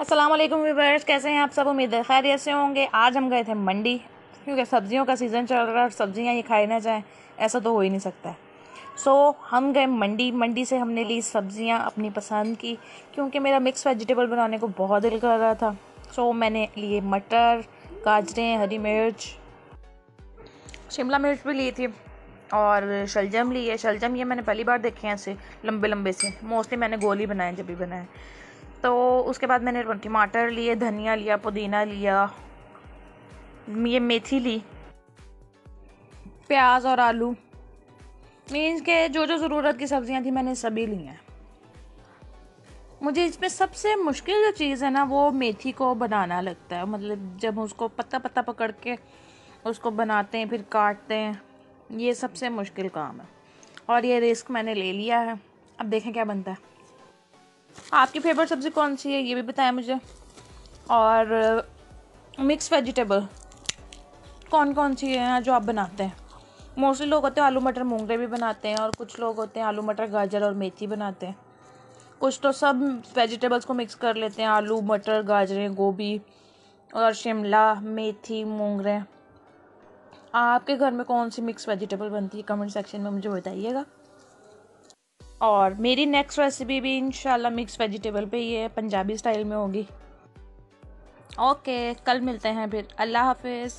अस्सलाम वालेकुम कैसे हैं आप सब? उम्मीद है खैरियत से होंगे। आज हम गए थे मंडी क्योंकि सब्जियों का सीज़न चल रहा है और सब्ज़ियाँ ये खाई ना जाएँ ऐसा तो हो ही नहीं सकता है। सो so, हम गए मंडी। मंडी से हमने ली सब्ज़ियाँ अपनी पसंद की क्योंकि मेरा मिक्स वेजिटेबल बनाने को बहुत दिल कर रहा था। सो so, मैंने लिए मटर गाजरें हरी मिर्च। शिमला मिर्च भी ली थी और शलजम ली है। शलजम ये मैंने पहली बार देखे हैं ऐसे लंबे लंबे से। मोस्टली मैंने गोली बनाए जब भी बनाए तो उसके बाद मैंने टमाटर लिए, धनिया लिया, पुदीना लिया, ये मेथी ली। प्याज और आलू। मीन्स के जो जो ज़रूरत की सब्ज़ियाँ थी मैंने सभी ली हैं। मुझे इसमें सबसे मुश्किल जो चीज़ है ना, वो मेथी को बनाना लगता है। मतलब जब उसको पत्ता पत्ता पकड़ के उसको बनाते हैं, फिर काटते हैं, ये सबसे मुश्किल काम है। और ये रिस्क मैंने ले लिया है। अब देखें क्या बनता है। आपकी फेवरेट सब्ज़ी कौन सी है? ये भी बताएँ मुझे। और मिक्स वेजिटेबल कौन कौन सी है जो आप बनाते हैं? मोस्टली लोग होते हैं आलू मटर मूंगरे भी बनाते हैं और कुछ लोग होते हैं आलू मटर, गाजर और मेथी बनाते हैं। कुछ तो सब वेजिटेबल्स को मिक्स कर लेते हैं। आलू, मटर, गाजरें, गोभी और शिमला, मेथी, मूंगरे। आपके घर में कौन सी मिक्स वेजिटेबल बनती है? कमेंट सेक्शन में मुझे बताइएगा। और मेरी नेक्स्ट रेसिपी भी इंशाल्लाह मिक्स वेजिटेबल पे ही है, पंजाबी स्टाइल में होगी। ओके कल मिलते हैं फिर। अल्लाह हाफिज़।